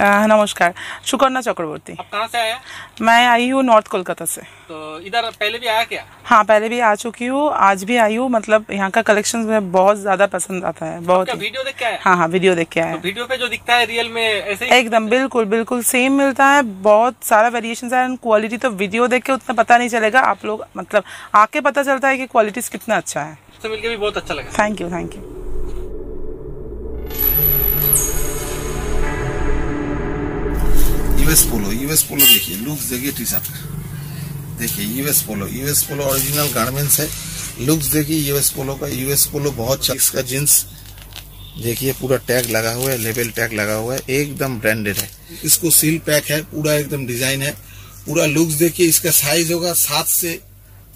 नमस्कार सुकन्या चक्रवर्ती आप कहाँ से हैं? मैं आई हूँ नॉर्थ कोलकाता से। तो इधर पहले भी आया क्या? हाँ पहले भी आ चुकी हूँ आज भी आई हूँ। मतलब यहाँ का कलेक्शन मुझे बहुत ज़्यादा पसंद आता है बहुत वीडियो देख के आया? हाँ हाँ वीडियो देख के आया। तो वीडियो पे जो दिखता है रियल में ऐसे एकदम बिल्कुल बिल्कुल सेम मिलता है। बहुत सारा वेरिएशन है क्वालिटी तो वीडियो देख के उतना पता नहीं चलेगा। आप लोग मतलब आके पता चलता है की क्वालिटी कितना अच्छा है। से मिलके भी बहुत अच्छा लगा। Thank you thank you US Polo US Polo देखिए लुक्स देखिए टी शर्ट देखिए US Polo US Polo original garments है। लुक्स देखिए यूएस पोलो का यूएस पोलो बहुत अच्छा। इसका जींस देखिए, पूरा टैग लगा हुआ है लेबल टैग लगा हुआ है, एकदम ब्रांडेड है। इसको सील पैक है, पूरा एकदम डिज़ाइन है। पूरा लुक्स देखिए, इसका साइज़ होगा सात से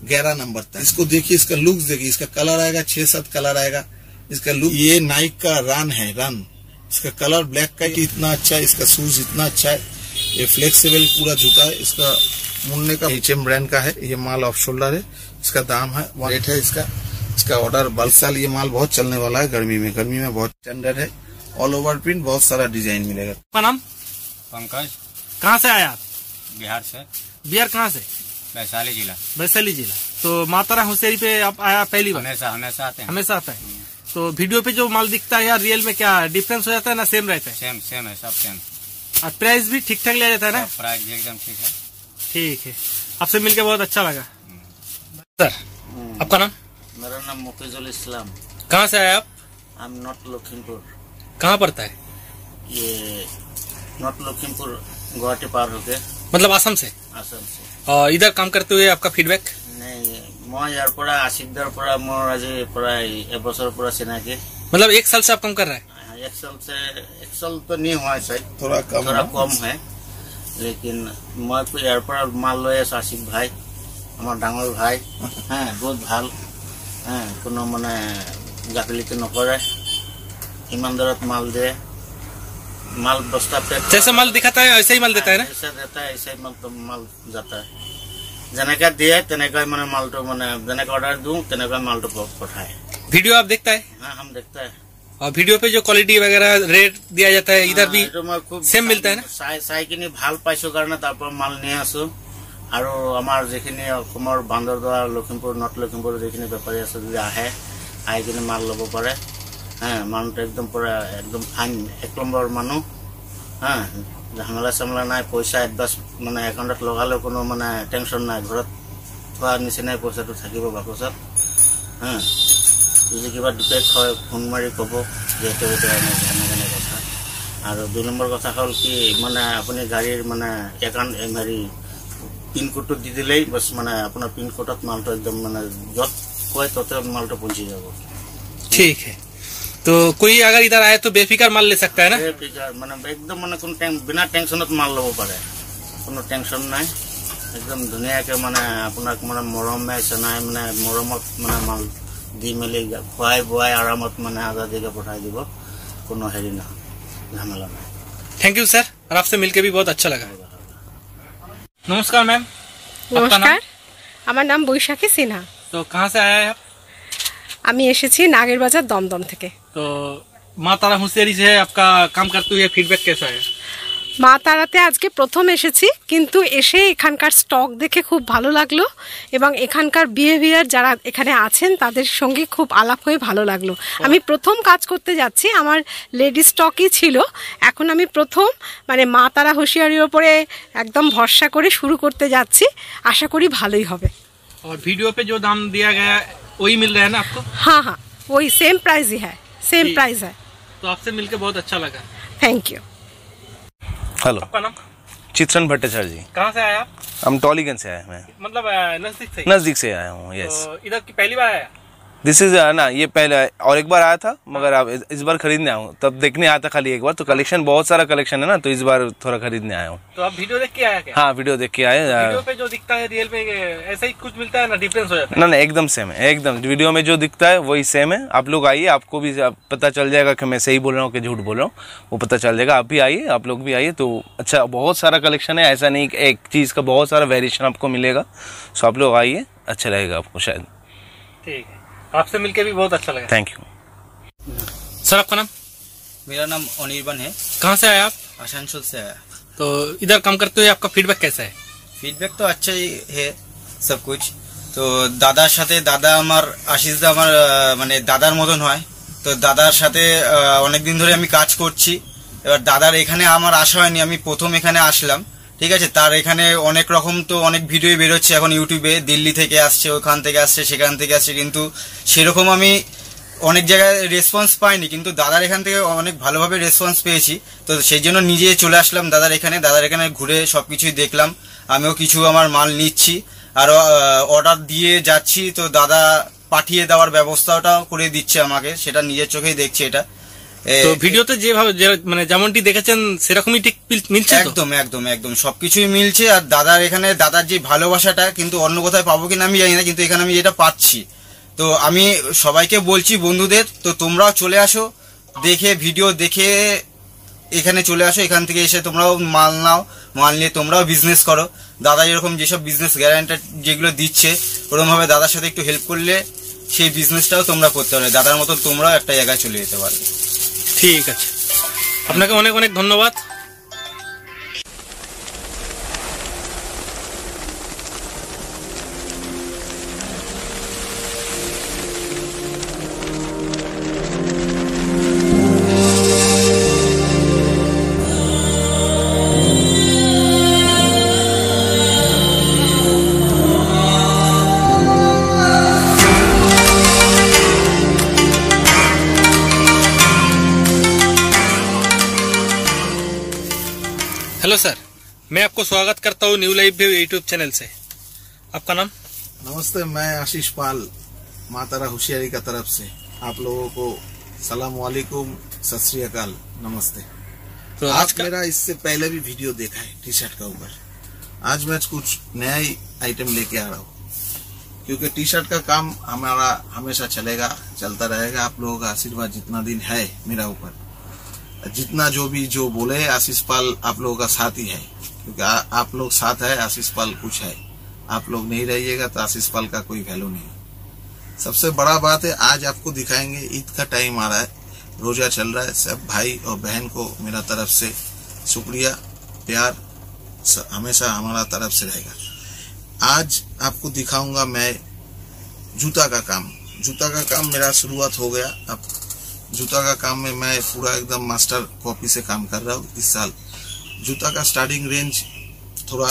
ग्यारह नंबर तक। इसको देखिए, इसका लुक्स देखिए, इसका कलर आएगा, छह सात कलर आएगा। इसका लुक ये नाइक का रन है रन इसका कलर ब्लैक का इतना अच्छा है, इसका शूज़ इतना अच्छा है। ये फ्लेक्सिबल पूरा जूता है इसका मुन्ने का एच ब्रांड का है ये माल ऑफ़ शोल्डर है इसका दाम है रेट है इसका। इसका ऑर्डर बल साल ये माल बहुत चलने वाला है गर्मी में गर्मी में बहुत स्टैंडर्ड है। ऑल ओवर प्रिंट बहुत सारा डिज़ाइन मिलेगा। आपका नाम? पंकज। कहाँ से आया आप? बिहार से। बिहार कहाँ से? वैशाली जिला। वैशाली जिला। तो मातारा हुसैरी पे आप आया पहली बार? हमेशा हमेशा आते हैं। हमेशा आता है। तो वीडियो पे जो माल दिखता है यार रियल में क्या डिफरेंस हो जाता है ना सेम रहता है? सेम सेम है सब सेम और प्राइस भी ठीक ठाक लिया जाता है ना सब प्राइस भी एकदम ठीक है ठीक है आपसे मिलके बहुत अच्छा लगा सर आपका नाम मेरा नाम मुफिजुल इस्लाम कहाँ से आए आप आई एम नॉट लखीमपुर कहाँ पड़ता है ये नॉट लखीमपुर गुवाहाटी पार होके मतलब आसाम से আসাম से और इधर काम करते हुए आपका फीडबैक নাই মই ইয়াৰ পৰা আশিকদাৰ পৰা মোৰ আজি প্ৰায় এবছৰৰ পৰা চিনাকি मतलब एक साल से आप काम कर रहे हैं एक साल से एक साल तो नहीं हुआ शायद थोड़ा कम थोड़ा है। कम है लेकिन মই ইয়াৰ পৰা মাল লৈ আছো আশিক ভাই আমাৰ ডাঙৰ ভাই হা বহুত ভাল হা কোনো মানে গাফিলিতি নকৰে ইমান দৰত মাল দিয়ে মাল বস্তা পেক जैसे माल दिखाता है ऐसे ही माल देता है ना ऐसा देता है ऐसा ही माल तो माल जाता है যেনেকে দিয়ে তেনেকৈ মানে মালটো মানে যেনেকে অৰ্ডাৰ দিওঁ তেনেকৈ মালটো প- পঠায় वीडियो आप देखता है হা হাম দেখতে और वीडियो पे जो क्वालिटी वगैरह रेट दिया जाता है इधर भी এইটো মই খুব same মিলতা है না? চাই চাই কিনি ভাল পাইছো কাৰণে তাৰ পৰা মাল নি আছো আৰু আমাৰ যিখিনি অসমৰ বান্দৰদোৱা লখিমপুৰ নৰ্থ লখিমপুৰ যিখিনি বেপাৰী আছে যদি আহে আহি কিনি মাল ল'ব পাৰে হা মানুহটো একদম পুৰা একদম ফাইন এক নম্বৰ মানুহ হা ঝামেলা চামেলা নাই পইচা এডভান্স মানে একাউণ্টত লগালেও কোনো মানে টেনশ্যন নাই ঘৰত থোৱা নিচিনাই পইচাটো থাকিব বাকচত হা যদি কিবা ডিফেক্ট হয় ফোন মাৰি ক'ব যে সেইটো এনেকৈ কথা। আৰু দুই নম্বৰ কথা হ'ল কি মানে আপুনি গাড়ীৰ মানে একাউণ্ট হেৰি পিনক'ডটো দি দিলেই বাছ মানে আপোনাৰ পিনক'ডত মালটো একদম মানে য'ত কয় ততে মালটো পুঁজি যাব। ঠিক তো কই আগার ইদার আয়ে তো বেফিকার মাল লে সকতা হ্যাঁ না? বেফিকার মানে একদম মানে কোন টেন বিনা টেনশনত মাল লব পারে কোন টেনশন নাই। একদম ধুনীয়াকৈ মানে আপোনাক মানে মৰমে চেনাই মানে মৰমত মানে মাল দি মেলি খুৱাই বোৱাই আৰামত মানে আজাদিকে পঠাই দিব কোনো হেৰি নহয় ঝামেলা নাই थैंक यू सर और आपसे मिलके भी बहुत अच्छा लगा नमस्कार मैम आपका नाम নমস্কার আমার নাম বৈশাখী সিনহা तो कहाँ से आया है आप আমি এসেছি নাগের বাজার দমদম থেকে तो माँ तारा हुसैरी से आपका काम करते हुए फीडबैक कैसा है মা তারাতে আজকে প্রথম এসেছি কিন্তু এসে এখানকার স্টক দেখে খুব ভালো লাগলো এবং এখানকার বিহেভিয়ার যারা এখানে আছেন তাদের সঙ্গে খুব আলাপ হয়ে ভালো লাগলো আমি প্রথম কাজ করতে যাচ্ছি আমার লেডি স্টকই ছিল এখন আমি প্রথম মানে মা তারা হুঁশিয়ারির ওপরে একদম ভরসা করে শুরু করতে যাচ্ছি আশা করি ভালোই হবে और वीडियो पे जो दाम दिया गया है, वही मिल रहा है ना आपको हाँ हाँ वही सेम प्राइस ही है सेम ठीक। प्राइस है तो आपसे मिलके बहुत अच्छा लगा थैंक यू हेलो आपका नाम? चित्रण भट्टाचार्य जी। कहाँ से आया आप? हम टॉलीगंज से आए हैं। मतलब नज़दीक से नज़दीक से आया हूँ यस तो इधर की पहली बार आया दिस इज़ ना ये पहले और एक बार आया था मगर अब इस- इस बार खरीदने आया हूँ। तब देखने आया था खाली एक बार तो कलेक्शन बहुत सारा कलेक्शन है ना तो इस बार थोड़ा खरीदने आया हूँ। तो आप वीडियो देख के आया क्या? हाँ वीडियो देख के आए वीडियो पे जो दिखता है रियल में ऐसा ही कुछ मिलता है ना डिफरेंस हो जाता है? ना ना एकदम सेम है एकदम। वीडियो में जो दिखता है वही सेम है। आप लोग आइए आपको भी पता चल जाएगा कि मैं सही बोल रहा हूँ कि झूठ बोल रहा हूँ वो पता चल जाएगा। आप भी आइए आप लोग भी आइए तो अच्छा बहुत सारा कलेक्शन है ऐसा नहीं एक चीज़ का बहुत सारा वेरिएशन आपको मिलेगा। सो आप लोग आइए अच्छा लगेगा आपको शायद। ठीक है। आपसे मिलके भी बहुत अच्छा लगा थैंक यू सर आपका नाम मेरा नाम अनिर्बन है कहाँ से आए आप आसानसोल से आया तो इधर काम करते हुए आपका फीडबैक कैसा है ফিডব্যাক তো আচ্ছাই হে সব কুছ তো দাদার সাথে দাদা আমার আশিস দা আমার আহ, মানে দাদার মতন হয় তো দাদার সাথে আহ, অনেকদিন ধরে আমি কাজ করছি এবার দাদার এখানে আমার আসা হয়নি আমি প্রথম এখানে আসলাম ঠিক আছে, তার এখানে অনেক রকম তো অনেক ভিডিও বেরোচ্ছে এখন ইউটিউবে, দিল্লি থেকে আসছে, ওখান থেকে আসছে, সেখান থেকে আসছে, কিন্তু সেরকম আমি অনেক জায়গায় রেসপন্স পাইনি, কিন্তু দাদার এখান থেকে অনেক ভালোভাবে রেসপন্স পেয়েছি। তো সেই জন্য নিজে চলে আসলাম দাদার এখানে দাদার এখানে ঘুরে সবকিছুই দেখলাম। আমিও কিছু আমার মাল নিচ্ছি, আর অর্ডার দিয়ে যাচ্ছি, তো দাদা পাঠিয়ে দেওয়ার ব্যবস্থাটাও করে দিচ্ছে আমাকে, সেটা নিজের চোখেই দেখছি এটা। তো ভিডিওতে যেভাবে মানে যেমনটি দেখেছেন সেরকমই ঠিক মিল- মিলছে একদম একদম একদম। সবকিছুই মিলছে আর দাদার এখানে দাদার যে ভালোবাসাটা কিন্তু অন্য কোথায় পাবো কিনা আমি জানি না কিন্তু এখানে আমি এটা পাচ্ছি। তো আমি সবাইকে বলছি বন্ধুদের তো তোমরাও চলে আসো দেখে ভিডিও দেখে এখানে চলে আসো এখান থেকে এসে তোমরাও মাল নাও মাল নিয়ে তোমরাও বিজনেস করো। দাদা এরকম যেসব বিজনেস গ্যারান্টার যেগুলো দিচ্ছে ওরকমভাবে দাদার সাথে একটু হেল্প করলে সেই বিজনেসটাও তোমরা করতে পারবে। দাদার মতো তোমরাও একটা জায়গায় চলে যেতে পারবে। ঠিক আছে। আপনাকে অনেক অনেক ধন্যবাদ। हेलो सर मैं आपको स्वागत करता हूँ न्यू लाइफ यूट्यूब चैनल से। आपका नाम? नमस्ते मैं आशीष पाल मातारा होशियारी का तरफ़ से। आप लोगों को सलाम वालेकुम सत श्री अकाल नमस्ते। तो आज आज का मेरा इससे पहले भी वीडियो देखा है टी शर्ट का ऊपर। आज मैं कुछ नया ही आइटम लेके आ रहा हूँ। क्योंकि टी शर्ट का काम हमारा हमेशा चलेगा चलता रहेगा। आप लोगों का आशीर्वाद जितना दिन है मेरा ऊपर। जितना जो भी जो बोले आशीष पाल आप लोगों का साथ ही। है क्योंकि आ, आप लोग साथ है आशीष पाल कुछ है। आप लोग नहीं रहिएगा तो आशीष पाल का कोई वैल्यू नहीं। सबसे बड़ा बात है आज आपको दिखाएँगे ईद का टाइम आ रहा है रोजा चल रहा है। सब भाई और बहन को मेरा तरफ़ से शुक्रिया प्यार हमेशा हमारा तरफ़ से रहेगा। आज आपको दिखाऊँगा मैं जूता का काम। जूता का काम मेरा शुरुआत हो गया। अब जूता का काम में मैं पूरा एकदम मास्टर कॉपी से काम कर रहा हूँ इस साल। जूता का स्टार्टिंग रेंज थोड़ा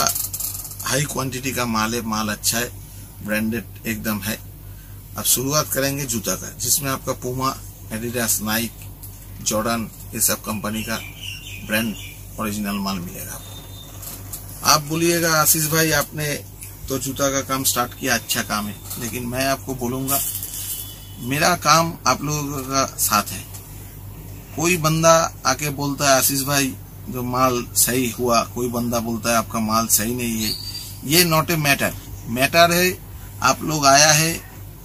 हाई क्वांटिटी का माल है, माल अच्छा है ब्रांडेड एकदम है। अब शुरुआत करेंगे जूता का, जिसमें आपका पूमा एडिडास नाइक जॉर्डन ये सब कंपनी का ब्रांड ओरिजिनल माल मिलेगा आपको। आप बोलिएगा, आशीष भाई, आपने तो जूता का काम स्टार्ट किया अच्छा काम है। लेकिन मैं आपको बोलूँगा मेरा काम आप लोगों का साथ है। कोई बंदा आके बोलता है, आशीष भाई, जो माल सही हुआ, कोई बंदा बोलता है, आपका माल सही नहीं है। ये नॉट ए मैटर मैटर है, आप लोग आया है,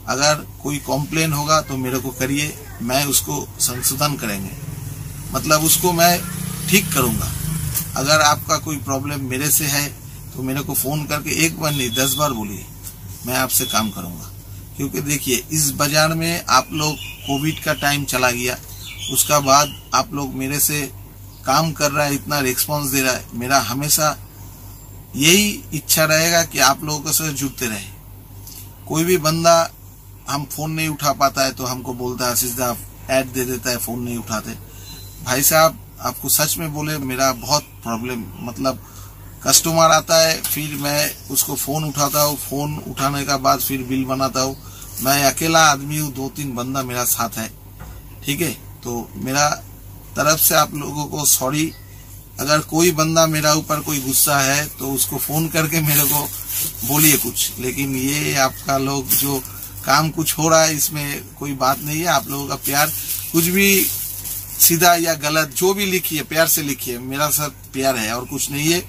अगर कोई कॉम्प्लेन होगा तो मेरे को करिए, मैं उसको संशोधन करेंगे। मतलब उसको मैं ठीक करूँगा। अगर आपका कोई प्रॉब्लम मेरे से है तो मेरे को फ़ोन करके एक बार नहीं, दस बार बोलिए, मैं आपसे काम करूँगा। क्योंकि देखिए, इस बाज़ार में आप लोग कोविड का टाइम चला गया। उसका बाद आप लोग मेरे से काम कर रहा है, इतना रिस्पॉन्स दे रहा है। मेरा हमेशा यही इच्छा रहेगा कि आप लोगों से जुड़ते रहे। कोई भी बंदा हम फ़ोन नहीं उठा पाता है तो हमको बोलता है, आशीष दा ऐड दे देता है फ़ोन नहीं उठाते। भाई साहब, आपको सच में बोले, मेरा बहुत प्रॉब्लम मतलब कस्टमर आता है, फिर मैं उसको फ़ोन उठाता हूँ फ़ोन उठाने का बाद फिर बिल बनाता हूँ। मैं अकेला आदमी हूँ दो तीन बंदा मेरा साथ है, ठीक है? तो मेरा तरफ़ से आप लोगों को सॉरी अगर कोई बंदा मेरा ऊपर कोई गुस्सा है तो उसको फ़ोन करके मेरे को बोलिए कुछ। लेकिन ये आपका लोग जो काम कुछ हो रहा है, इसमें कोई बात नहीं है। आप लोगों का प्यार कुछ भी सीधा या गलत, जो भी लिखिए, प्यार से लिखिए, मेरा सब प्यार है और कुछ नहीं है।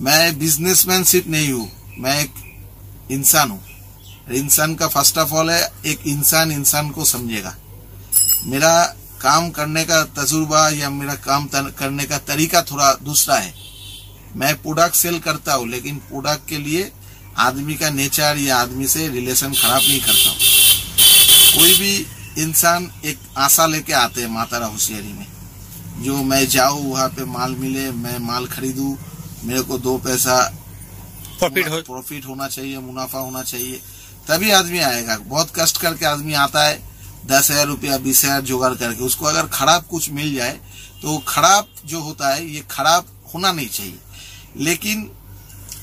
मैं बिजनेसमैन सिर्फ़ नहीं हूँ, मैं एक इंसान हूँ। इंसान का फ़र्स्ट ऑफ़ ऑल है एक इंसान इंसान को समझेगा। मेरा काम करने का तजुर्बा या मेरा काम करने का तरीका थोड़ा दूसरा है। मैं प्रोडक्ट सेल करता हूँ लेकिन प्रोडक्ट के लिए आदमी का नेचर या आदमी से रिलेशन खराब नहीं करता हूँ। कोई भी इंसान एक आशा लेके आते हैं मातारा होशियारी में। जो मैं जाऊँ वहाँ पे माल मिले मैं माल खरीदूं मेरे को दो पैसा प्रॉफिट हो प्रॉफिट होना चाहिए मुनाफा होना चाहिए। तभी आदमी आएगा। बहुत कष्ट करके आदमी आता है। दस हज़ार रुपया, बीस हज़ार जुगाड़ करके। उसको अगर खराब कुछ मिल जाए तो खराब जो होता है, ये खराब होना नहीं चाहिए। लेकिन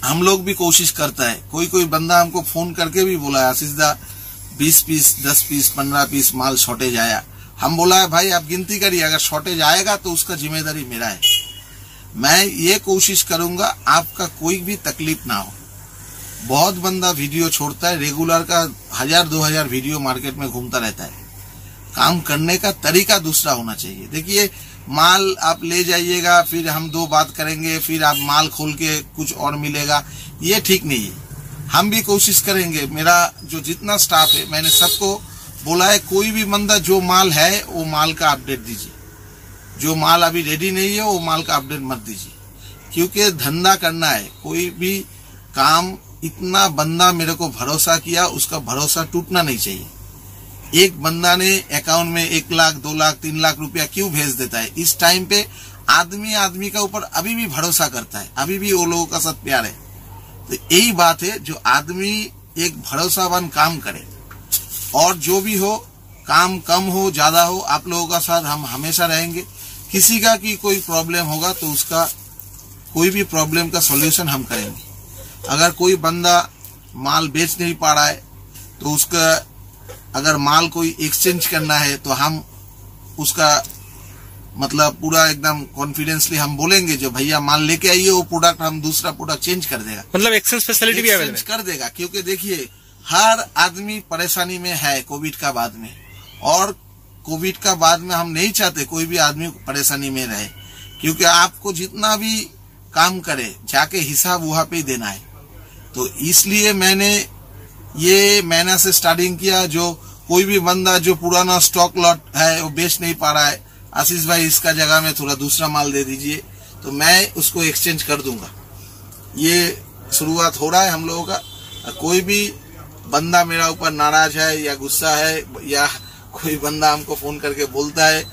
हम लोग भी कोशिश करता है। कोई कोई बंदा हमको फ़ोन करके भी बोला है आशीष दा, बीस पीस, दस पीस, पंद्रह पीस माल शॉर्टेज आया। हम बोला है भाई, आप गिनती करिए, अगर शॉर्टेज आएगा तो उसका ज़िम्मेदारी मेरा है। मैं ये कोशिश करूँगा, आपका कोई भी तकलीफ़ ना हो। बहुत बंदा वीडियो छोड़ता है रेगुलर का हज़ार, दो हज़ार वीडियो मार्केट में घूमता रहता है। काम करने का तरीका दूसरा होना चाहिए। देखिए, माल आप ले जाइएगा, फिर हम दो बात करेंगे, फिर आप माल खोल के कुछ और मिलेगा। ये ठीक नहीं है। हम भी कोशिश करेंगे। मेरा जो जितना स्टाफ है, मैंने सबको बोला है, कोई भी बंदा जो माल है, वो माल का अपडेट दीजिए। जो माल अभी रेडी नहीं है, वो माल का अपडेट मत दीजिए। क्योंकि धंधा करना है, कोई भी काम इतना बंदा मेरे को भरोसा किया, उसका भरोसा टूटना नहीं चाहिए। एक बंदा ने अकाउंट में एक लाख, दो लाख, तीन लाख रुपया क्यों भेज देता है? इस टाइम पे आदमी आदमी का ऊपर अभी भी भरोसा करता है। अभी भी वो लोगों का साथ प्यार है। तो यही बात है, जो आदमी एक भरोसावान काम करे। और जो भी हो, काम कम हो, ज़्यादा हो, आप लोगों का साथ हम हमेशा रहेंगे। किसी का की कोई प्रॉब्लम होगा तो उसका कोई भी प्रॉब्लम का सॉल्यूशन हम करेंगे। अगर कोई बंदा माल बेच नहीं पा रहा है तो उसका अगर माल कोई एक्सचेंज करना है तो हम उसका मतलब पूरा एकदम कॉन्फिडेंसली हम बोलेंगे जो भैया माल लेके आइए वो प्रोडक्ट हम दूसरा प्रोडक्ट चेंज कर देगा। मतलब एक्सचेंज फैसिलिटी भी अवेलेबल कर देगा क्योंकि देखिए हर आदमी परेशानी में है कोविड का बाद में। और कोविड का बाद में हम नहीं चाहते कोई भी आदमी परेशानी में रहे क्योंकि आपको जितना भी काम करे जाके हिसाब वहाँ पे ही देना है। तो इसलिए मैंने ये महीना से स्टार्टिंग किया जो कोई भी बंदा जो पुराना स्टॉक लॉट है, वो बेच नहीं पा रहा है, आशीष भाई इसका जगह में थोड़ा दूसरा माल दे दीजिए तो मैं उसको एक्सचेंज कर दूँगा। ये शुरुआत हो रहा है हम लोगों का। कोई भी बंदा मेरा ऊपर नाराज़ है या गुस्सा है या कोई बंदा हमको फ़ोन करके बोलता है,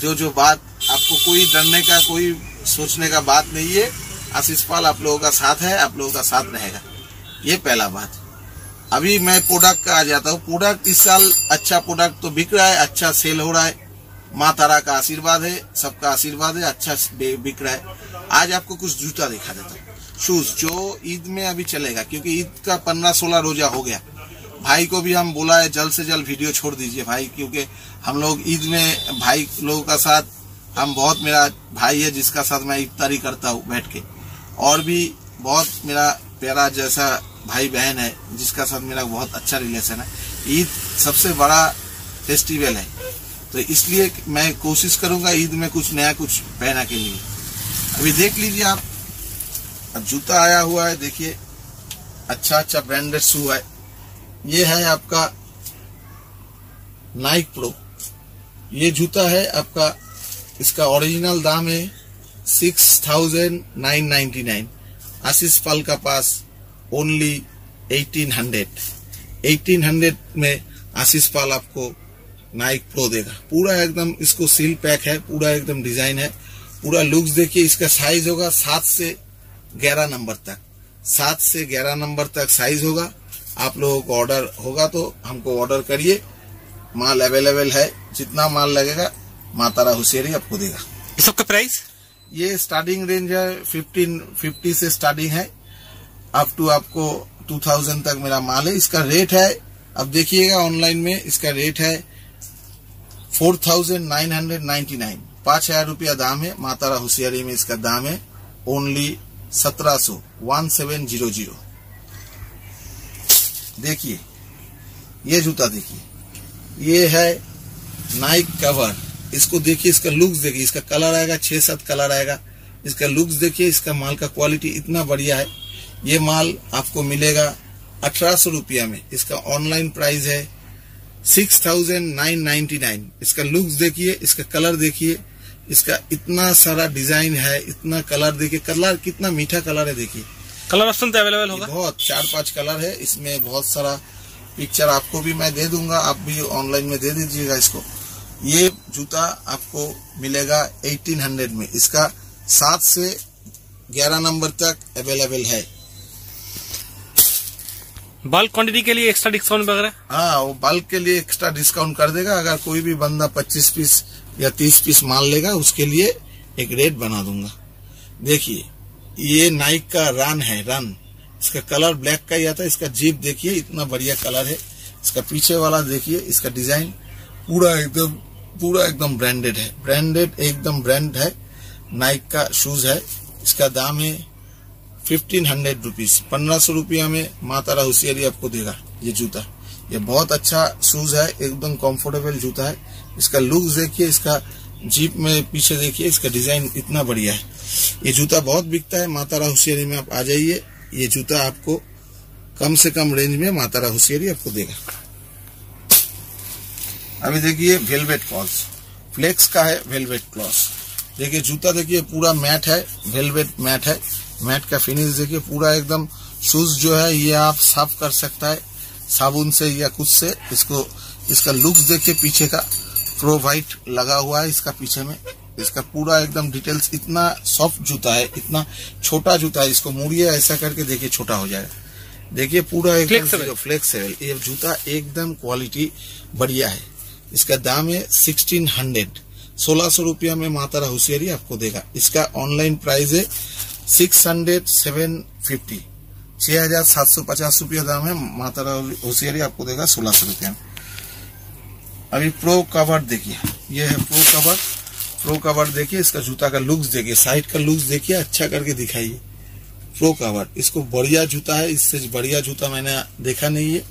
जो जो बात, आपको कोई डरने का, कोई सोचने का बात नहीं है। आशीष पाल आप लोगों का साथ है, आप लोगों का साथ रहेगा। ये पहला बात। अभी मैं प्रोडक्ट का आ जाता हूँ। प्रोडक्ट इस साल अच्छा प्रोडक्ट तो बिक रहा है अच्छा सेल हो रहा है। माँ तारा का आशीर्वाद है, सबका आशीर्वाद है अच्छा बिक रहा है। आज आपको कुछ जूता दिखा देता हूँ। शूज़ जो ईद में अभी चलेगा, क्योंकि ईद का पंद्रह सोलह रोजा हो गया। भाई को भी हम बोला है, जल्द से जल्द वीडियो छोड़ दीजिए भाई, क्योंकि हम लोग ईद में भाई लोगों का साथ, हम बहुत मेरा भाई है, जिसका साथ मैं इफ्तारी करता हूँ बैठ के। और भी बहुत मेरा प्यारा जैसा भाई बहन है, जिसका साथ मेरा बहुत अच्छा रिलेशन है। ईद सबसे बड़ा फेस्टिवल है। तो इसलिए मैं कोशिश करूँगा ईद में कुछ नया कुछ पहना के लिए। अभी देख लीजिए आप, अब जूता आया हुआ है, देखिए। अच्छा अच्छा ब्रांडेड शू है। ये है आपका नाइक प्रो ये जूता है आपका, इसका ओरिजिनल दाम है six thousand nine ninety nine Ashish Pal का पास। Only eighteen hundred eighteen hundred में आशीष पाल आपको नाइक प्रो देगा। पूरा एकदम इसको सील पैक है पूरा एकदम डिज़ाइन है। पूरा लुक्स देखिए इसका साइज़ होगा सात से ग्यारह नंबर तक। सात से ग्यारह नंबर तक साइज़ होगा। आप लोगों को ऑर्डर होगा तो हमको ऑर्डर करिए। माल अवेलेबल है जितना माल लगेगा मातारा हुसैरी आपको देगा। सबका प्राइस ये स्टार्टिंग रेंज है फिफ्टीन फिफ्टी से स्टार्टिंग है। अप टू आपको टू थाउज़ेंड तक मेरा माल है। इसका रेट है अब देखिएगा ऑनलाइन में इसका रेट है four thousand nine hundred ninety nine पाँच हज़ार रूपया दाम है, मातारा होशियारी में इसका दाम है ओनली सत्रह सो वन सेवन ज़ीरो ज़ीरो देखिए, ये जूता देखिए, ये है नाइक कवर इसको देखिए, इसका लुक्स देखिए, इसका कलर आएगा, छह सात कलर आएगा। इसका लुक्स देखिए, इसका माल का क्वालिटी इतना बढ़िया है। ये माल आपको मिलेगा अठारह सौ रुपया में। इसका ऑनलाइन प्राइस है six thousand nine ninety nine इसका लुक्स देखिए इसका कलर देखिए। इसका इतना सारा डिज़ाइन है इतना कलर देखिए। कलर कितना मीठा कलर है देखिए। कलर ऑप्शन तो अवेलेबल होगा। बहुत चार पाँच कलर है। इसमें बहुत सारा पिक्चर आपको भी मैं दे दूँगा। आप भी ऑनलाइन में दे दीजिएगा इसको। ये जूता आपको मिलेगा 1800 में। इसका सात से ग्यारह नंबर तक अवेलेबल है। बल्क क्वांटिटी के लिए एक्स्ट्रा डिस्काउंट वगैरह? हाँ वो बल्क के लिए एक्स्ट्रा डिस्काउंट कर देगा। अगर कोई भी बंदा 25 पीस या 30 पीस माल लेगा, उसके लिए एक रेट बना दूँगा। देखिए, ये नाइक का रन है रन इसका कलर ब्लैक का ही आता है, इसका जीप देखिए, इतना बढ़िया कलर है। इसका पीछे वाला देखिए, इसका डिज़ाइन पूरा एकदम पूरा एकदम ब्रांडेड है। ब्रांडेड एकदम ब्रांड है। नाइक का शूज़ है। इसका दाम है फिफ्टीन हंड्रेड रुपीज़ पंद्रह सौ रुपया में माँ तारा होशियारी आपको देगा ये जूता। ये बहुत अच्छा शूज़ है, एकदम कंफर्टेबल जूता है। इसका लुक देखिए, इसका जीप में पीछे देखिए, इसका डिज़ाइन इतना बढ़िया है। ये जूता बहुत बिकता है, मातारा होशियारी में आप आ जाइए। ये जूता आपको कम से कम रेंज में मातारा होशियारी आपको देगा। अभी देखिए वेलवेट क्लॉथ फ्लेक्स का है वेलवेट क्लॉथ देखिए जूता देखिए, पूरा मैट है वेलवेट मैट है। मैट का फिनिश देखिए पूरा एकदम शूज़ जो है ये आप साफ़ कर सकता है साबुन से या कुछ से। इसको इसका लुक्स देखिए पीछे का प्रो वाइट लगा हुआ है इसका पीछे में। इसका पूरा एकदम डिटेल्स इतना सॉफ्ट जूता है इतना छोटा जूता है इसको मुड़िए ऐसा करके देखिए छोटा हो जाएगा। देखिए पूरा एकदम. फ्लेक्सिबल ये जूता एकदम क्वालिटी बढ़िया है। इसका दाम है सिक्सटीन हंड्रेड सोलह सौ रुपया में मातारा होशियारी आपको देगा। इसका ऑनलाइन प्राइस है सिक्स हंड्रेड सेवन फिफ्टी। छह हज़ार सात सौ पचास रुपया दाम है। मातारा होशियारी आपको देगा सोलह सौ रुपया। अभी प्रो कवर देखिए। ये है प्रो कवर प्रो कवर देखिए, इसका जूता का लुक्स देखिए। साइड का लुक्स देखिए अच्छा करके दिखाइए। प्रो कवर इसको बढ़िया जूता है। इससे बढ़िया जूता मैंने देखा नहीं है।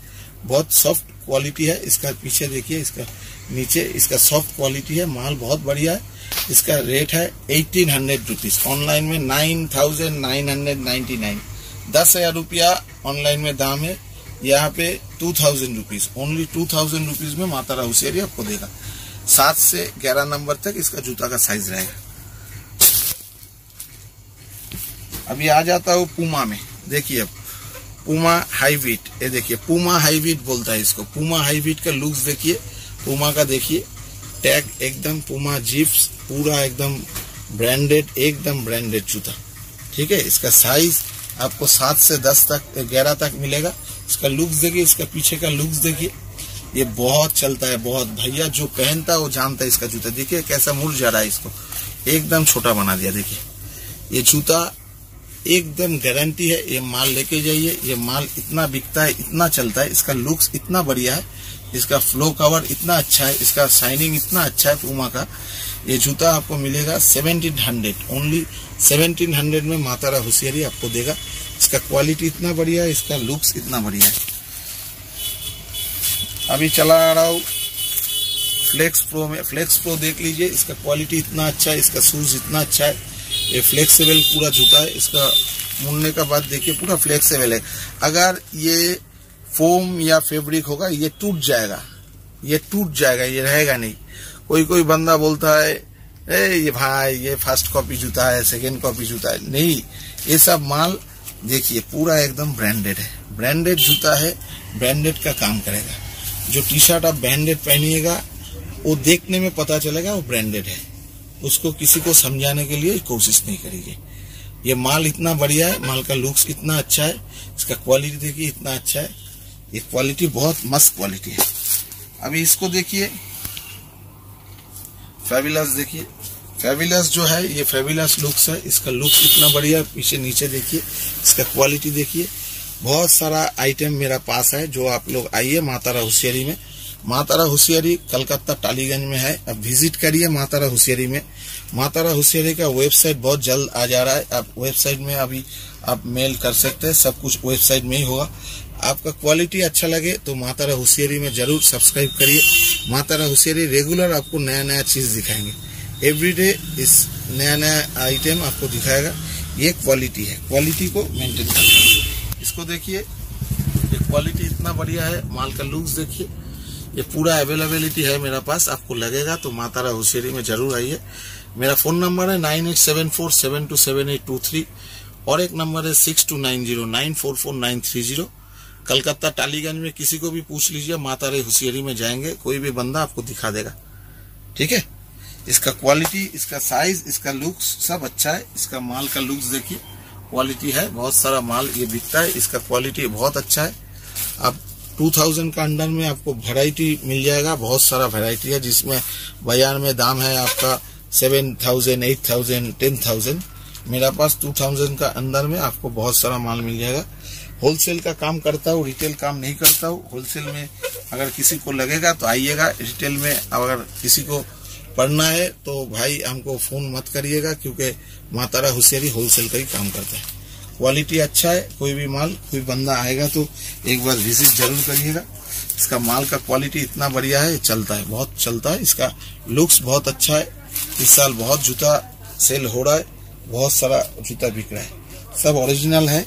बहुत सॉफ्ट क्वालिटी है। इसका पीछे देखिए, इसका नीचे, इसका सॉफ्ट क्वालिटी है। माल बहुत बढ़िया है। इसका रेट है एटीन हंड्रेड रुपीज़ ऑनलाइन में nine thousand nine hundred ninety nine दस हज़ार रुपया ऑनलाइन में दाम है। यहाँ पे two thousand rupees only two thousand rupees में मातारा हुशियारी आपको देगा। सात से ग्यारह नंबर तक इसका जूता का साइज़ रहेगा। अभी आ जाता हूँ पुमा में। देखिए अब। पुमा हाईवीट ये देखिए पुमा हाईवीट बोलता है इसको। पुमा हाईवीट का लुक्स देखिए। पुमा का देखिए। टैग एकदम पुमा जीप्स पूरा एकदम ब्रांडेड एकदम ब्रांडेड जूता। ठीक है? इसका साइज़ आपको सात से दस तक, ग्यारह तक मिलेगा। इसका लुक्स देखिए, इसका पीछे का लुक्स देखिए। ये बहुत चलता है, बहुत। भैया जो पहनता है, वो जानता है इसका जूता। देखिए कैसा मुड़ जा रहा है इसको। एकदम छोटा बना दिया, देखिए। ये जूता एकदम गारंटी है, ये माल लेके जाइए। ये माल इतना बिकता है, इतना चलता है। इसका लुक्स इतना बढ़िया है। इसका फ्लो कवर इतना अच्छा है। इसका शाइनिंग इतना अच्छा है पूमा का। ये जूता आपको मिलेगा seventeen hundred only seventeen hundred में मातारा होशियारी आपको देगा। इसका क्वालिटी इतना बढ़िया है, इसका लुक्स इतना बढ़िया है। अभी चला आ रहा हूँ। फ्लेक्स प्रो में फ्लेक्स प्रो देख लीजिए, इसका क्वालिटी इतना अच्छा है, इसका शूज़ इतना अच्छा है। ये फ्लेक्सिबल पूरा जूता है, इसका मुड़ने का बाद देखिए, पूरा फ्लेक्सिबल है। अगर ये फोम या फैब्रिक होगा, ये टूट जाएगा। ये टूट जाएगा, ये रहेगा नहीं। कोई कोई बंदा बोलता है, ए, ये भाई, ये फ़र्स्ट कॉपी जूता है सेकेंड कॉपी जूता है। नहीं, ये सब माल, देखिए, पूरा एकदम ब्रांडेड है। ब्रांडेड जूता है ब्रांडेड का काम करेगा। जो टी शर्ट आप ब्रांडेड पहनिएगा, वो देखने में पता चलेगा वो ब्रांडेड है। उसको किसी को समझाने के लिए कोशिश नहीं करेगी ये माल इतना बढ़िया है, माल का लुक्स इतना अच्छा है, इसका क्वालिटी देखिए, इतना अच्छा है। ये क्वालिटी बहुत मस्त क्वालिटी है। अभी इसको देखिए। फेबिलस देखिए। फेबिलस जो है, ये फेबिलस लुक्स है। इसका लुक्स इतना बढ़िया है। पीछे नीचे देखिए। इसका क्वालिटी देखिए। बहुत सारा आइटम मेरा पास है, जो आप लोग आइए मातारा होशियारी में। मातारा होशियारी कलकत्ता टालीगंज में है। अब विज़िट करिए मातारा होशियारी में। मातारा होशियारी का वेबसाइट बहुत जल्द आ जा रहा है। आप वेबसाइट में अभी आप मेल कर सकते हैं। सब कुछ वेबसाइट में ही होगा। आपका क्वालिटी अच्छा लगे तो मातारा होशियारी में ज़रूर सब्सक्राइब करिए। मातारा होशियारी रेगुलर आपको नया नया चीज़ दिखाएँगे। एवरीडे इस नया नया आइटम आपको दिखाएगा। ये क्वालिटी है। क्वालिटी को मेंटेन करना इसको देखिए, ये क्वालिटी इतना बढ़िया है, माल का लुक्स देखिए। ये पूरा अवेलेबिलिटी है मेरा पास, आपको लगेगा तो मातारा होशियारी में ज़रूर आइए। मेरा फ़ोन नंबर है nine eight seven four seven two seven eight two three और एक नंबर है six two nine zero, nine four four nine three zero. Calcutta Tollygunge में किसी को भी पूछ लीजिए मातारा होशियारी में जाएँगे, कोई भी बंदा आपको दिखा देगा। ठीक है? इसका क्वालिटी इसका साइज़ इसका लुक्स सब अच्छा है। इसका माल का लुक्स देखिए। क्वालिटी है, बहुत सारा माल ये बिकता है। इसका क्वालिटी बहुत अच्छा है। अब 2000 का अंडर में आपको वैरायटी मिल जाएगा, बहुत सारा वैरायटी है, जिसमें बाज़ार में दाम है आपका 7000 8000 10000 मेरा पास 2000 का अंदर में आपको बहुत सारा माल मिल जाएगा। होलसेल का काम करता हूँ, रिटेल काम नहीं करता हूँ। होलसेल में अगर किसी को लगेगा तो आइएगा। रिटेल में अगर किसी को पढ़ना है तो भाई हमको फ़ोन मत करिएगा क्योंकि मातारा हुसैरी होलसेल का ही काम करता है। क्वालिटी अच्छा है, कोई भी माल, कोई बंदा आएगा तो एक बार विज़िट ज़रूर करिएगा। इसका माल का क्वालिटी इतना बढ़िया है, चलता है, बहुत चलता है। इसका लुक्स बहुत अच्छा है। इस साल बहुत जूता सेल हो रहा है, बहुत सारा जूता बिक रहा है। सब ओरिजिनल है।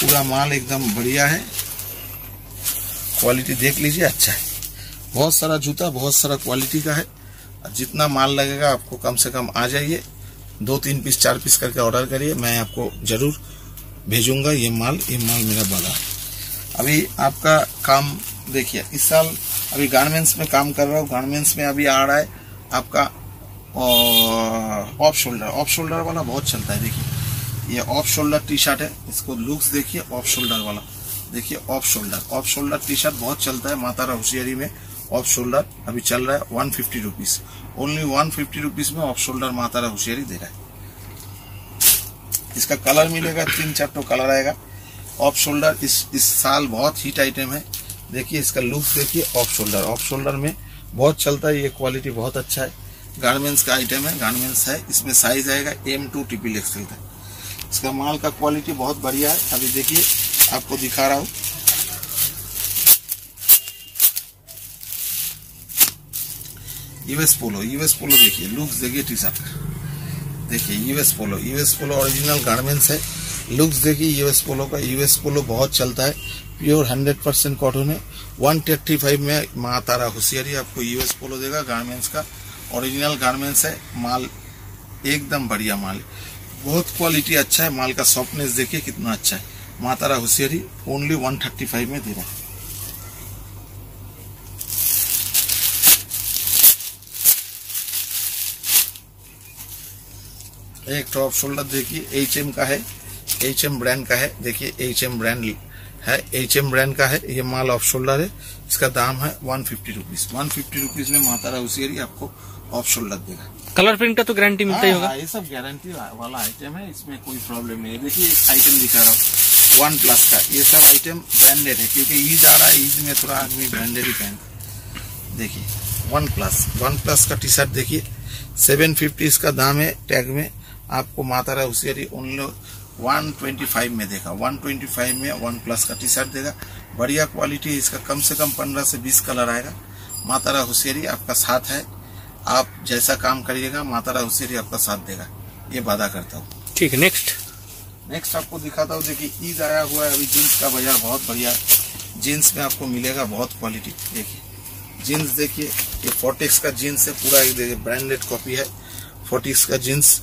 पूरा माल एकदम बढ़िया है। क्वालिटी देख लीजिए अच्छा है। बहुत सारा जूता, बहुत सारा क्वालिटी का है। जितना माल लगेगा, आपको कम से कम आ जाइए। दो तीन पीस चार पीस करके ऑर्डर करिए। मैं आपको ज़रूर भेजूँगा ये माल। ये माल मेरा बड़ा अभी आपका काम देखिए, इस साल अभी गारमेंट्स में काम कर रहा हूँ। गारमेंट्स में अभी आ रहा है आपका ऑफ़ शोल्डर ऑफ़ शोल्डर वाला बहुत चलता है, देखिए। ये ऑफ़ शोल्डर टी शर्ट है, इसको लुक्स देखिए ऑफ़ शोल्डर वाला। देखिए off shoulder off shoulder T shirt बहुत चलता है मातारा होशियारी में। ऑफ़ शोल्डर अभी चल रहा है one fifty rupees only one fifty rupees में ऑफ़ शोल्डर मातारा होशियारी दे रहा है। इसका कलर मिलेगा, तीन चार तो कलर आएगा। ऑफ़ शोल्डर इस इस साल बहुत हीट आइटम है। देखिए, इसका लुक देखिए ऑफ़ शोल्डर ऑफ़ शोल्डर में बहुत चलता है, ये क्वालिटी बहुत अच्छा है। गारमेंट्स का आइटम है गारमेंट्स है, इसमें साइज़ आएगा एम टू टिपिल एक्सएल का। इसका माल का क्वालिटी बहुत बढ़िया है। अभी देखिए, आपको दिखा रहा हूँ। यूएस पोलो यूएस पोलो देखिए लुक्स देखिए टी शर्ट देखिए US Polo US Polo original garments है। लुक्स देखिए यूएस पोलो का यूएस पोलो बहुत चलता है। प्योर हंड्रेड परसेंट कॉटन है। वन थर्टी फाइव में माँ तारा होशियारी आपको यूएस पोलो देगा गारमेंट्स का। ओरिजिनल गारमेंट्स है, माल, एकदम बढ़िया माल। बहुत क्वालिटी अच्छा है। माल का सॉफ्टनेस देखिए कितना अच्छा है। मातारा hosiery only one thirty five में दे रहा है। एक टॉप शोल्डर देखिए एच एम का है। एच एम ब्रांड का है। देखिए एच एम ब्रांड है। एच एम ब्रांड का है। ये माल ऑफ़ शोल्डर है। इसका दाम है one fifty rupees one fifty rupees में मातारा उसी आपको ऑफ़ शोल्डर देगा। कलर प्रिंट का तो गारंटी मिलता ही होगा। हाँ, ये सब गारंटी वाला आइटम है इसमें कोई प्रॉब्लम नहीं है। देखिए आइटम दिखा रहा हूँ वन प्लस का। ये सब आइटम ब्रांडेड है क्योंकि ईद आ रहा है ईद में थोड़ा आदमी ब्रांडेड ही पहन। देखिए वन प्लस वन प्लस का टी शर्ट देखिए सेवन फिफ्टी इसका दाम है टैग में। आपको Maa Tara hosiery only one twenty five में देखा। वन ट्वेंटी फाइव में वन प्लस का टी शर्ट देगा। बढ़िया क्वालिटी इसका कम से कम पंद्रह से बीस कलर आएगा। मातारा हुशियारी आपका साथ है। आप जैसा काम करिएगा माता मातारा हुशियारी आपका साथ देगा। ये वादा करता हूँ। ठीक है नेक्स्ट नेक्स्ट आपको दिखाता हूँ देखिए ईद आया हुआ है अभी जीन्स का बाज़ार बहुत बढ़िया। जीन्स में आपको मिलेगा बहुत क्वालिटी देखिए। जीन्स देखिए ये फोर्टिक्स का जीन्स है पूरा एक देखिए ब्रांडेड कॉपी है। फोर्टिक्स का जीन्स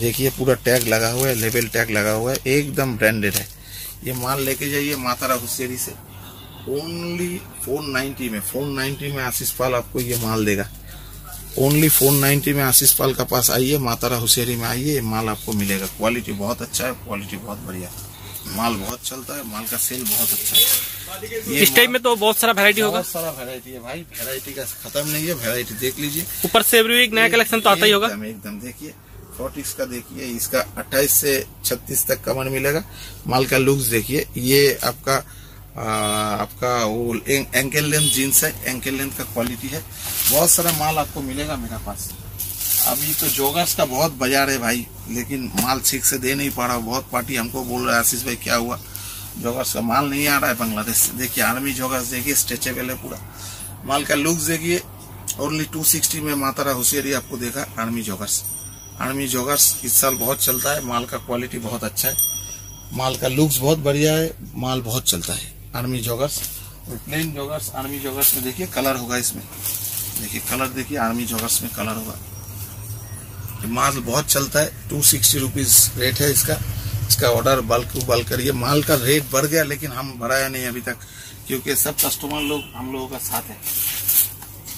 देखिए पूरा टैग लगा हुआ है लेबल टैग लगा हुआ है एकदम ब्रांडेड है। ये माल लेके जाइए मातारा हुसैरी से। ओनली फोर नाइन्टी में फोर नाइन्टी में आशीष पाल आपको ये माल देगा। ओनली फोर नाइन्टी में आशीष पाल का पास आइए मातारा हुसैरी में आइए माल आपको मिलेगा। क्वालिटी बहुत अच्छा है क्वालिटी बहुत बढ़िया माल बहुत चलता है माल का सेल बहुत अच्छा है। इस टाइम में तो बहुत सारा वैरायटी होगा। बहुत सारा वैरायटी है भाई वैरायटी का खत्म नहीं है वैरायटी देख लीजिए। ऊपर से एवरी वीक नया कलेक्शन तो आता ही होगा। एकदम देखिए फोर्टिक्स का देखिए इसका 28 से 36 तक कमर मिलेगा। माल का लुक्स देखिए ये आपका आपका वो एंकल लेंथ जीन्स है एंकल लेंथ का क्वालिटी है। बहुत सारा माल आपको मिलेगा मेरे पास। अभी तो जोगर्स का बहुत बाज़ार है भाई, लेकिन माल ठीक से दे नहीं पा रहा। बहुत पार्टी हमको बोल रहा है, आशीष भाई, क्या हुआ? जोगर्स का माल नहीं आ रहा है बांग्लादेश से। देखिए आर्मी जोगर्स देखिए स्ट्रेचेबल है पूरा। माल का लुक्स देखिए ओनली 260 में मातारा होशियारी आपको देखा आर्मी जोगर्स आर्मी जोगर्स इस साल बहुत चलता है, माल का क्वालिटी बहुत अच्छा है। माल का लुक्स बहुत बढ़िया है, माल बहुत चलता है। Army joggers plain joggers army joggers में देखिए कलर होगा इसमें। देखिए कलर देखिए आर्मी जॉगर्स में कलर होगा। ये माल बहुत चलता है टू सिक्सटी रुपीज़ रेट है इसका। इसका ऑर्डर बल्क बल्क करिए। माल का रेट बढ़ गया, लेकिन हम बढ़ाया नहीं अभी तक, क्योंकि सब कस्टमर लोग हम लोगों का साथ है।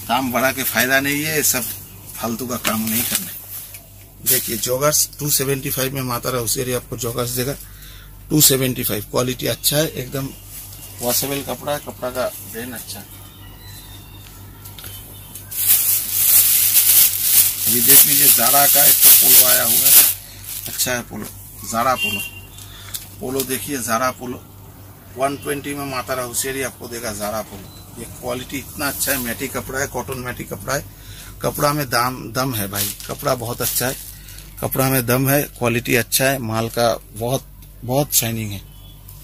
काम बढ़ा के फ़ायदा नहीं है सब फालतू का काम नहीं करना देखिए जॉगर्स 275 में मातारा हुसैरी आपको जॉगर्स देगा। 275 क्वालिटी अच्छा है, एकदम वॉशेबल कपड़ा है, कपड़ा का ब्रेन अच्छा। अभी देख लीजिए जारा का एक तो पोलो आया हुआ है। अच्छा है पोलो जारा पोलो। पोलो देखिए जारा पोलो। 120 में मातारा हुसैरी आपको देगा जारा पोलो। ये क्वालिटी इतना अच्छा है मैटी कपड़ा है कॉटन मैटी कपड़ा है। कपड़ा में दाम, दम है भाई। कपड़ा बहुत अच्छा है। कपड़ा में दम है क्वालिटी अच्छा है। माल का बहुत बहुत शाइनिंग है।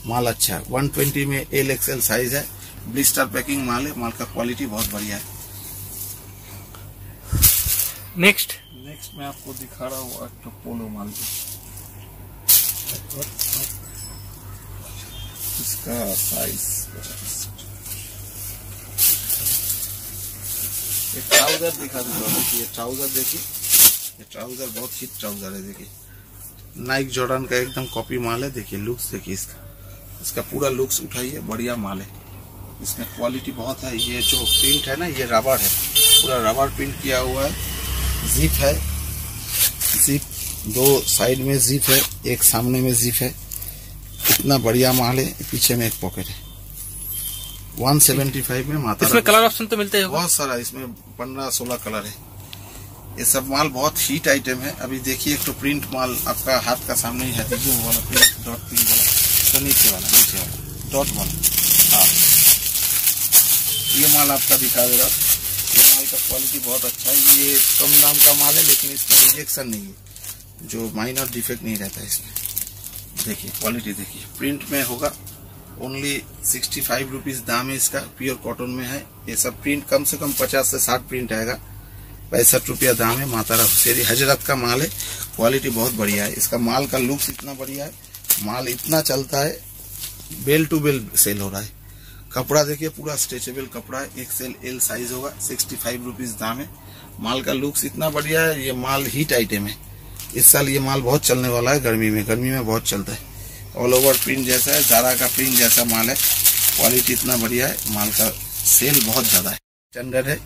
माल अच्छा है। 120 में एल एक्सएल साइज़ है। ब्लिस्टर पैकिंग माल है। माल का क्वालिटी बहुत बढ़िया है। नेक्स्ट नेक्स्ट मैं आपको दिखा रहा हूँ एक तो पोलो माल इसका साइज़ ये ट्राउज़र दिखा दूँगा देखिए ट्राउज़र देखिए। ये ट्राउज़र बहुत हिट ट्राउज़र है देखिए। नाइक जॉर्डन का एकदम कॉपी माल है। देखिए लुक्स देखिए इसका। इसका पूरा लुक्स उठाइए बढ़िया माल है। इसमें क्वालिटी बहुत है। ये जो प्रिंट है ना ये रबर है। पूरा रबर प्रिंट किया हुआ है। जिप है। जिप दो साइड में जिप है एक सामने में जिप है। इतना बढ़िया माल है। पीछे में एक पॉकेट है। 175 में माता इसमें कलर ऑप्शन तो मिलते होगा। बहुत सारा इसमें पंद्रह सोलह कलर है। ये सब माल बहुत हीट आइटम है। अभी देखिए एक तो प्रिंट माल आपका हाथ का सामने ही है। देखिए वो वाला प्रिंट डॉट प्रिंट वाला। तो नीचे वाला नीचे वाला। डॉट वाला हाँ। ये माल आपका दिखा देगा ये माल का क्वालिटी बहुत अच्छा है। ये कम दाम का माल है, लेकिन इसमें रिजेक्शन नहीं है। जो माइनर डिफेक्ट नहीं रहता इसमें। देखिए क्वालिटी देखिए। प्रिंट में होगा। ओनली सिक्सटी फाइव रुपीज़ दाम है इसका। प्योर कॉटन में है। ये सब प्रिंट कम से कम पचास से साठ प्रिंट आएगा। पैंसठ रुपया दाम है, मातारा हुसैरी हज़रत का माल है। क्वालिटी बहुत बढ़िया है। इसका माल का लुक्स इतना बढ़िया है। माल इतना चलता है, बेल टू बेल सेल हो रहा है। कपड़ा देखिए, पूरा स्ट्रेचेबल कपड़ा है, एक सेल एल साइज़ होगा सिक्सटी फाइव रुपीज़ दाम है। माल का लुक्स इतना बढ़िया है, ये माल हीट आइटम है। इस साल ये माल बहुत चलने वाला है गर्मी में गर्मी में बहुत चलता है। ऑल ओवर प्रिंट जैसा है जारा का प्रिंट जैसा माल है। क्वालिटी इतना बढ़िया है, माल का सेल बहुत ज़्यादा है। स्टैंडर्ड है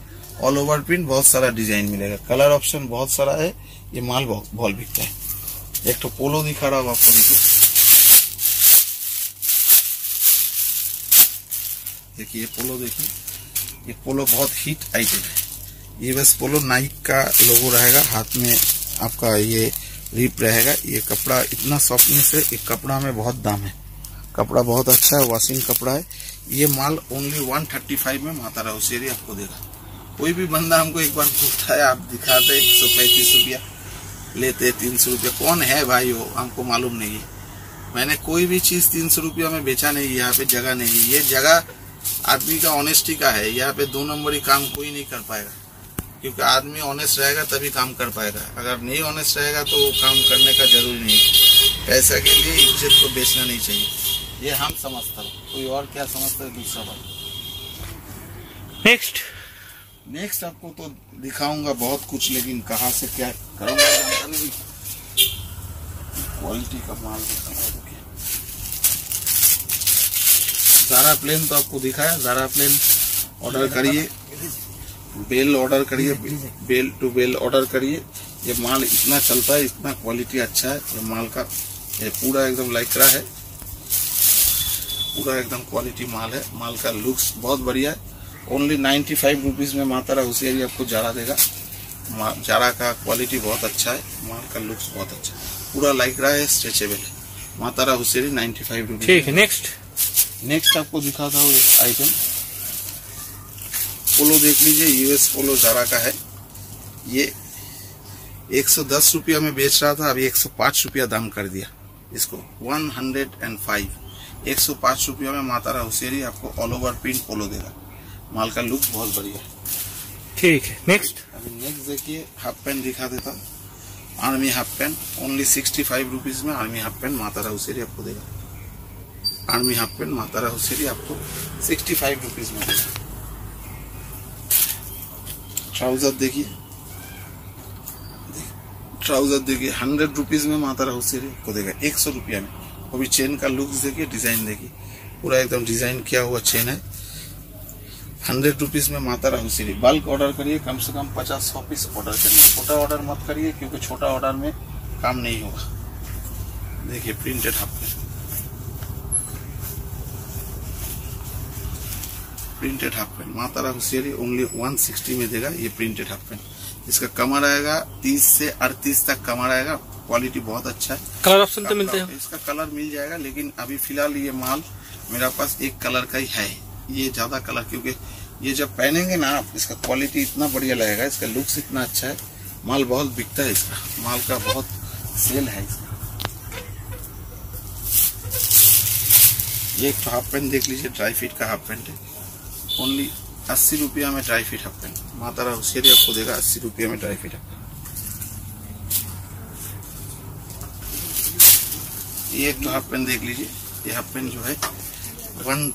ऑल ओवर प्रिंट बहुत सारा डिज़ाइन मिलेगा। कलर ऑप्शन बहुत सारा है, ये माल बहुत बिकता है। एक तो पोलो दिखा रहा हूँ आपको, देखिए। देखिए, ये पोलो देखिए। ये पोलो बहुत हिट आइटम है। ये बस पोलो नाइक का लोगो रहेगा। हाथ में आपका ये रिप रहेगा। ये कपड़ा इतना सॉफ्टनेस है एक कपड़ा में बहुत दाम है। कपड़ा बहुत अच्छा है वॉशिंग कपड़ा है। ये माल ओनली 135 में माता राउसेरी आपको देगा। कोई भी बंदा हमको एक बार पूछता है, आप दिखाते एक सौ पैंतीस रुपया लेते तीन सौ रुपया। कौन है भाई वो? हमको मालूम नहीं है। मैंने कोई भी चीज़ तीन सौ रुपया में बेचा नहीं, यहाँ पे जगह नहीं ये जगह आदमी का ऑनेस्टी का है यहाँ पे दो नंबरी काम कोई नहीं कर पाएगा। क्योंकि आदमी ऑनेस्ट रहेगा तभी काम कर पाएगा। अगर नहीं ऑनेस्ट रहेगा तो वो काम करने का ज़रूरी नहीं पैसा के लिए इज़्ज़त को बेचना नहीं चाहिए। ये हम समझता हूँ। कोई और क्या समझता है दूसरा बात। नेक्स्ट नेक्स्ट आपको तो दिखाऊँगा बहुत कुछ लेकिन कहाँ से क्या करूँगा क्वालिटी का माल दिखाऊँगा देखिए जारा प्लेन तो आपको दिखाया जारा प्लेन ऑर्डर करिए। बेल ऑर्डर करिए बेल टू बेल ऑर्डर करिए। ये माल इतना चलता है इतना क्वालिटी अच्छा है ये माल का ये पूरा एकदम लाइकरा है। पूरा एकदम क्वालिटी माल है माल का लुक्स बहुत बढ़िया है। ओनली नाइन्टी फाइव रुपीज़ में मातारा हुसैरी आपको जारा देगा। जारा का क्वालिटी बहुत अच्छा है माल का लुक्स बहुत अच्छा है। पूरा लाइकरा है स्ट्रेचेबल है। Matara hosiery ninety five rupees ठीक है नेक्स्ट नेक्स्ट आपको दिखाता हूँ एक आइटम पोलो देख लीजिए यूएस पोलो जारा का है। ये 110 रुपया में बेच रहा था अभी 105 रुपया दाम कर दिया। इसको 105 105 रुपया में मातारा हुसैरी आपको ऑल ओवर प्रिंट पोलो देगा। माल का लुक बहुत बढ़िया ठीक है नेक्स्ट अभी नेक्स्ट देखिए हाफ़ पैंट दिखा देता हूँ। Army half pant only sixty five rupees में army half pant Matara hosiery आपको देगा। Army half pant Maa Tara hosiery आपको सिक्सटी फाइव रुपीज़ में ट्राउज़र देखिए। ट्राउज़र देखिए हंड्रेड रुपीज़ में मातारा हुसैरी आपको देगा, एक सौ रुपया में। अभी चेन का लुक देखिए डिज़ाइन देखिए। पूरा एकदम डिज़ाइन किया हुआ चेन है। हंड्रेड रुपीज़ में माता हुसीरी बल्क ऑर्डर करिए, कम से कम पचास सौ पीस ऑर्डर करिए। छोटा ऑर्डर मत करिए, क्योंकि छोटा ऑर्डर में काम नहीं होगा। देखिए printed half pant printed half pant Mata hosiery only 160 में देगा ये प्रिंटेड हाफ़ पैंट इसका कमर आएगा 30 से 38 तक कमर आएगा। क्वालिटी बहुत अच्छा है। कलर ऑप्शन तो मिलते हैं। इसका कलर मिल जाएगा लेकिन अभी फ़िलहाल ये माल मेरा पास एक कलर का ही है। ये ज़्यादा कलर क्योंकि ये जब पहनेंगे ना आप इसका क्वालिटी इतना बढ़िया लगेगा इसका लुक्स इतना अच्छा है। माल बहुत बिकता है इसका। माल का बहुत सेल है इसका। ये एक हाफ़ पैंट देख लीजिए ड्राई फिट का हाफ़ पैंट है। ओनली अस्सी रुपया में ड्राई फिट हाफ़ पैंट माता होशियारी आपको देगा अस्सी रुपया में ड्राई फिट हाफ़ पैंट ये एक तो हाफ़ पेन देख लीजिए। ये हाफ़ पेन जो है वन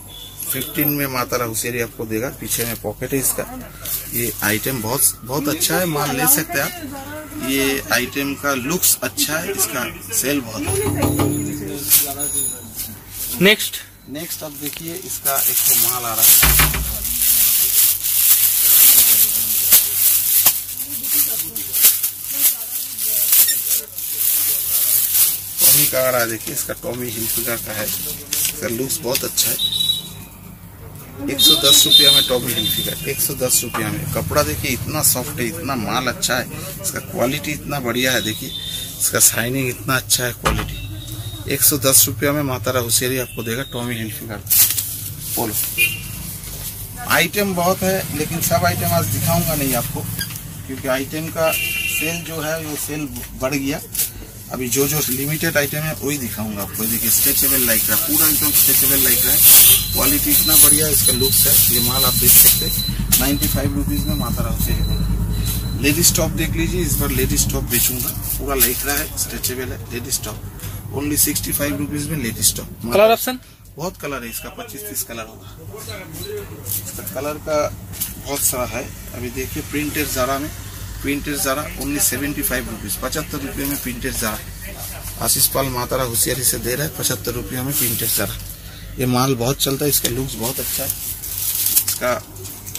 फिफ्टीन में माता हुसियारी आपको देगा। पीछे में पॉकेट है इसका। ये आइटम बहुत बहुत अच्छा है माल ले सकते हैं आप। ये आइटम का लुक्स अच्छा है इसका सेल बहुत है। नेक्स्ट नेक्स्ट अब देखिए इसका एक तो माल आ रहा है। टॉमी का आ रहा है देखिए इसका टॉमी हिलफिगर का है इसका लुक्स बहुत अच्छा है। एक सौ दस रुपया में टॉमी हिलफिगर एक सौ दस रुपया में। कपड़ा देखिए, इतना सॉफ्ट है, इतना माल अच्छा है। इसका क्वालिटी इतना बढ़िया है, देखिए। इसका शाइनिंग इतना अच्छा है क्वालिटी एक सौ दस रुपया में माता हुसियारी आपको देगा टॉमी हिलफिगर बोलो। आइटम बहुत है, लेकिन सब आइटम आज दिखाऊँगा नहीं आपको, क्योंकि आइटम का सेल जो है, वो सेल बढ़ गया। अभी जो जो लिमिटेड आइटम है वही दिखाऊँगा आपको। देखिए स्ट्रेचेबल लाइक रहा। पूरा एकदम स्ट्रेचेबल लाइक रहा है। क्वालिटी इतना बढ़िया है इसका लुक्स है। ये माल आप देख सकते नाइन्टी फाइव रुपीज़ में माता राव से लेडीज़ टॉप देख लीजिए इस बार लेडीज़ टॉप बेचूँगा। पूरा लाइक रहा है स्ट्रेचेबल है ladies top only sixty five rupees में लेडीज़ टॉप कलर ऑप्शन बहुत कलर है इसका पच्चीस तीस कलर होगा। इसका कलर का बहुत सारा है। अभी देखिए प्रिंटेड जारा में। Printed Zara only seventy five rupees पचहत्तर रुपये में प्रिंटेड जारा आशीष पाल मातारा होशियारी से दे रहा है पचहत्तर रुपये में प्रिंटेड जारा ये माल बहुत चलता है इसका लुक्स बहुत अच्छा है। इसका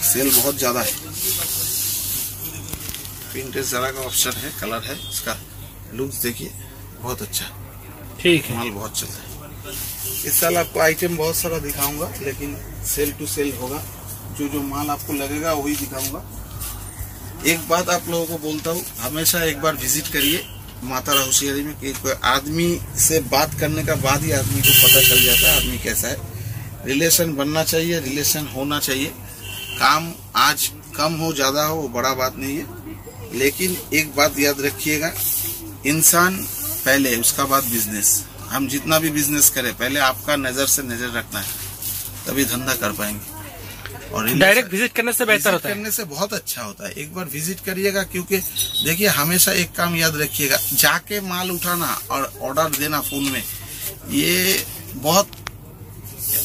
सेल बहुत ज़्यादा है। प्रिंटेड जारा का ऑप्शन है कलर है इसका लुक्स देखिए बहुत अच्छा ठीक है। माल बहुत चलता है। इस साल आपको आइटम बहुत सारा दिखाऊँगा लेकिन सेल टू सेल होगा। जो जो माल आपको लगेगा वही दिखाऊँगा। एक बात आप लोगों को बोलता हूँ, हमेशा एक बार विज़िट करिए माता होशियारी में, कि कोई आदमी से बात करने का बाद ही आदमी को पता चल जाता है, आदमी कैसा है। रिलेशन बनना चाहिए रिलेशन होना चाहिए। काम आज कम हो, ज़्यादा हो, वो बड़ा बात नहीं है। लेकिन एक बात याद रखिएगा, इंसान पहले उसका बाद बिज़नेस हम जितना भी बिज़नेस करें, पहले आपका नज़र से नज़र रखना है, तभी धंधा कर पाएँगे। और डायरेक्ट विज़िट करने से बेहतर होता है। करने से बहुत अच्छा होता है। एक बार विज़िट करिएगा क्योंकि देखिए हमेशा एक काम याद रखिएगा जाके माल उठाना और ऑर्डर देना फ़ोन में ये बहुत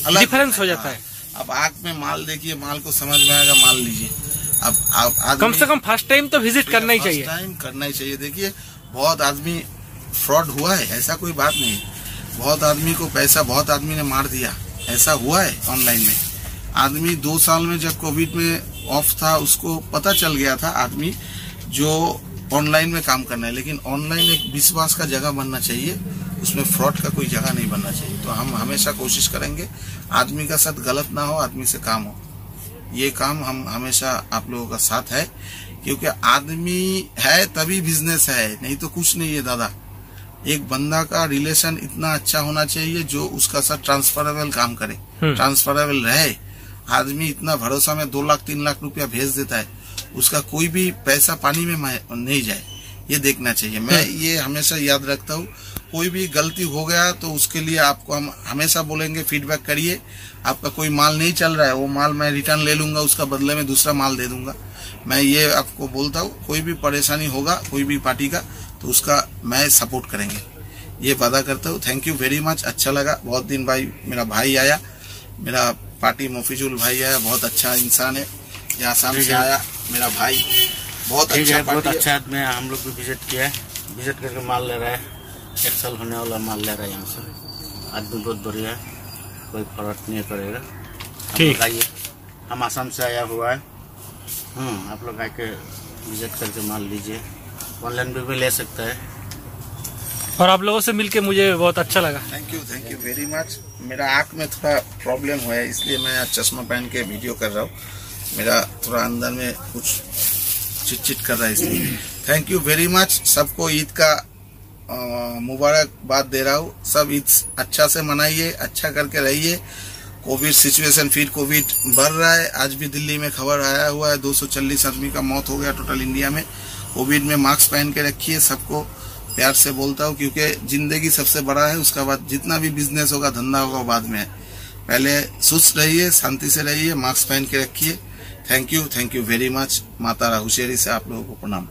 अलग Difference हो जाता है। अब आँख में माल देखिए माल को समझ में आएगा माल लीजिए। अब आप कम से कम फ़र्स्ट टाइम तो विज़िट करना ही चाहिए। टाइम करना ही चाहिए। देखिए बहुत आदमी फ्रॉड हुआ है ऐसा कोई बात नहीं। है बहुत आदमी को पैसा बहुत आदमी ने मार दिया ऐसा हुआ है ऑनलाइन में। आदमी दो साल में जब कोविड में ऑफ़ था उसको पता चल गया था आदमी जो ऑनलाइन में काम करना है। लेकिन ऑनलाइन एक विश्वास का जगह बनना चाहिए। उसमें फ्रॉड का कोई जगह नहीं बनना चाहिए। तो हम हमेशा कोशिश करेंगे आदमी का साथ गलत ना हो आदमी से काम हो। ये काम हम हमेशा आप लोगों का साथ है क्योंकि आदमी है तभी बिज़नेस है। नहीं तो कुछ नहीं है दादा। एक बंदा का रिलेशन इतना अच्छा होना चाहिए जो उसका साथ ट्रांसफरेबल काम करे। ट्रांसफरेबल रहे। आदमी इतना भरोसा में दो लाख तीन लाख रुपया भेज देता है उसका कोई भी पैसा पानी में नहीं जाए। ये देखना चाहिए। मैं ये हमेशा याद रखता हूँ। कोई भी गलती हो गया तो उसके लिए आपको हम हमेशा बोलेंगे फीडबैक करिए। आपका कोई माल नहीं चल रहा है वो माल मैं रिटर्न ले लूँगा उसका बदले में दूसरा माल दे दूँगा। मैं ये आपको बोलता हूँ कोई भी परेशानी होगा कोई भी पार्टी का तो उसका मैं सपोर्ट करेंगे। ये वादा करता हूँ। थैंक यू वेरी मच अच्छा लगा। बहुत दिन भाई मेरा भाई आया मेरा पार्टी मोफिजुल भाई है बहुत अच्छा इंसान है यहाँ आसाम से आया मेरा भाई। बहुत अच्छा बहुत अच्छा आदमी है हम लोग भी विज़िट किया है। विज़िट करके माल ले रहा है। एक साल होने वाला माल ले रहा है यहाँ से। आदमी बहुत बढ़िया है कोई फ़र्क नहीं पड़ेगा। ठीक। आइए। हम आसाम से आया हुआ है। हम्म आप लोग आके विज़िट करके माल लीजिए। ऑनलाइन भी, भी ले सकते हैं। और आप लोगों से मिलके मुझे बहुत अच्छा लगा। Thank you thank you very much मेरा आँख में थोड़ा प्रॉब्लम हुआ है, इसलिए मैं चश्मा पहन के वीडियो कर रहा हूँ। मेरा थोड़ा अंदर में कुछ चिट चिट कर रहा है इसलिए। थैंक यू वेरी मच सबको ईद का मुबारकबाद दे रहा हूँ। सब ईद अच्छा से मनाइए अच्छा करके रहिए। कोविड सिचुएशन फिर कोविड बढ़ रहा है। आज भी दिल्ली में खबर आया हुआ है 240 आदमी का मौत हो गया टोटल इंडिया में। कोविड में मास्क पहन के रखिए सबको। प्यार से बोलता हूँ, क्योंकि ज़िंदगी सबसे बड़ा है, उसका बाद जितना भी बिज़नेस होगा, धंधा होगा बाद में है। पहले सुस्त रहिए, शांति से रहिए मास्क पहन के रखिए। Thank you thank you very much Mata राहुशेरी से आप लोगों को प्रणाम।